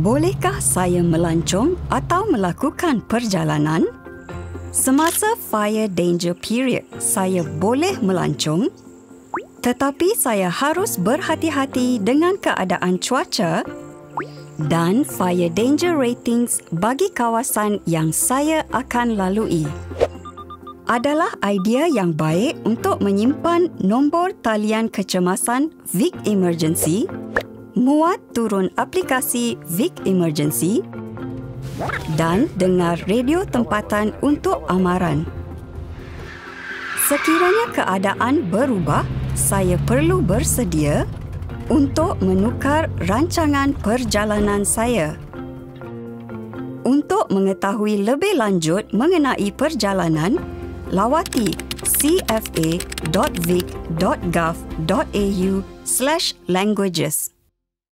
Bolehkah saya melancong atau melakukan perjalanan? Semasa fire danger period, saya boleh melancong tetapi saya harus berhati-hati dengan keadaan cuaca dan fire danger ratings bagi kawasan yang saya akan lalui. Adalah idea yang baik untuk menyimpan nombor talian kecemasan Vic Emergency, muat turun aplikasi Vic Emergency dan dengar radio tempatan untuk amaran. Sekiranya keadaan berubah, saya perlu bersedia untuk menukar rancangan perjalanan saya. Untuk mengetahui lebih lanjut mengenai perjalanan, lawati cfa.vic.gov.au/languages.